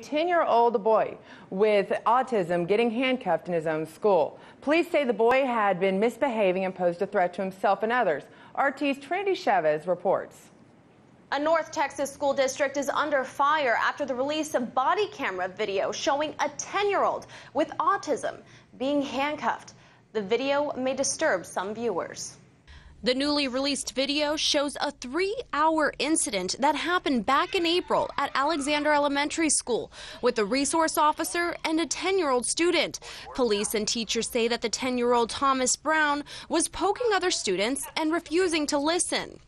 10-year-old boy with autism getting handcuffed in his own school. Police say the boy had been misbehaving and posed a threat to himself and others. RT's Trinity Chavez reports. A North Texas school district is under fire after the release of body camera video showing a 10-year-old with autism being handcuffed. The video may disturb some viewers. The newly released video shows a three hour incident that happened back in April at Alexander Elementary School with a resource officer and a 10 year old student. Police and teachers say that the 10 year old Thomas Brown was poking other students and refusing to listen.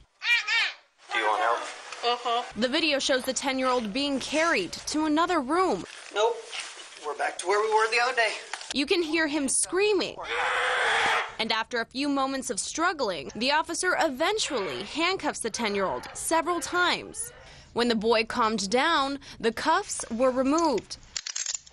Do you want help? Uh-huh. The video shows the 10 year old being carried to another room. Nope. We're back to where we were the other day. You can hear him screaming. And after a few moments of struggling, the officer eventually handcuffs the 10 year old several times. When the boy calmed down, the cuffs were removed.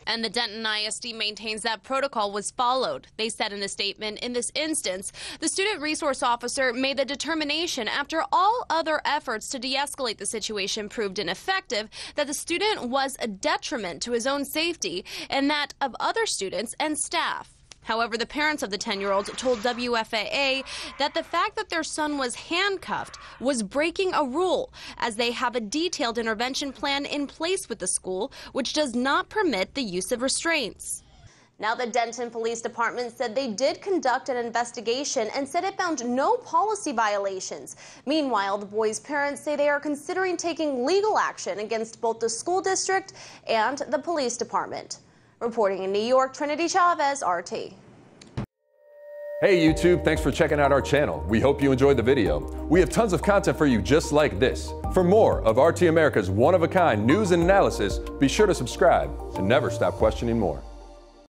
And the Denton ISD maintains that protocol was followed. They said in a statement, in this instance, the student resource officer made the determination after all other efforts to de escalate the situation proved ineffective that the student was a detriment to his own safety and that of other students and staff. However, the parents of the 10 year old told WFAA that the fact that their son was handcuffed was breaking a rule, as they have a detailed intervention plan in place with the school, which does not permit the use of restraints. Now, the Denton Police Department said they did conduct an investigation and said it found no policy violations. Meanwhile, the boy's parents say they are considering taking legal action against both the school district and the police department. Reporting in New York, Trinity Chavez, RT. Hey YouTube, thanks for checking out our channel. We hope you enjoyed the video. We have tons of content for you just like this. For more of RT America's one-of-a-kind news and analysis, be sure to subscribe and never stop questioning more.